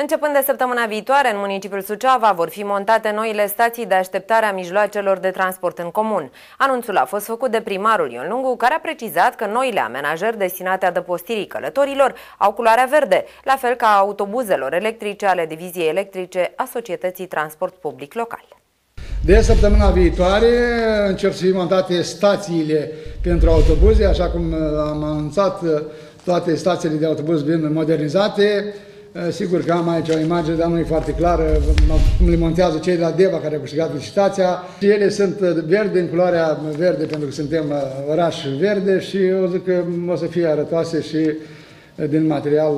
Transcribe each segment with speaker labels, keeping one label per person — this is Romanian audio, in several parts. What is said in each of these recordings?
Speaker 1: Începând de săptămâna viitoare, în municipiul Suceava vor fi montate noile stații de așteptare a mijloacelor de transport în comun. Anunțul a fost făcut de primarul Ion Lungu, care a precizat că noile amenajări destinate adăpostirii călătorilor au culoarea verde, la fel ca autobuzelor electrice ale diviziei electrice a Societății Transport Public Local.
Speaker 2: De săptămâna viitoare încep să fie montate stațiile pentru autobuze, așa cum am anunțat, toate stațiile de autobuz vin modernizate, Eh, sigur că am aici o imagine, dar nu e foarte clară, cum le montează cei de la Deva care au câștigat licitația. Ele sunt eh, verde, în culoarea verde, pentru că suntem eh, oraș verde și eu zic că o să fie arătoase și din material,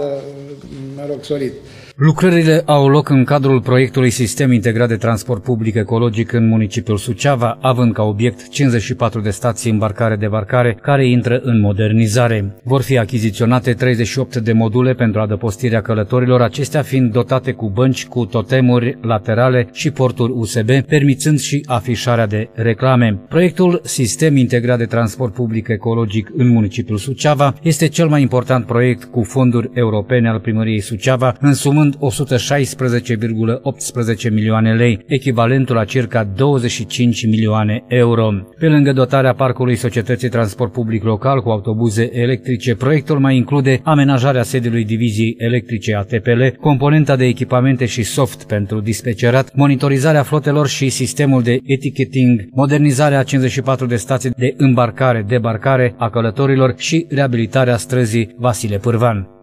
Speaker 2: mă rog, solid.
Speaker 3: Lucrările au loc în cadrul proiectului Sistem Integrat de Transport Public Ecologic în municipiul Suceava, având ca obiect 54 de stații îmbarcare-debarcare care intră în modernizare. Vor fi achiziționate 38 de module pentru adăpostirea călătorilor, acestea fiind dotate cu bănci cu totemuri laterale și porturi USB, permițând și afișarea de reclame. Proiectul Sistem Integrat de Transport Public Ecologic în municipiul Suceava este cel mai important proiect cu fonduri europene al primăriei Suceava, însumând costând 116,18 milioane lei, echivalentul la circa 25 milioane euro. Pe lângă dotarea parcului Societății Transport Public Local cu autobuze electrice, proiectul mai include amenajarea sediului Diviziei Electrice ATPL, componenta de echipamente și soft pentru dispecerat, monitorizarea flotelor și sistemul de eticheting, modernizarea 54 de stații de îmbarcare-debarcare a călătorilor și reabilitarea străzii Vasile van.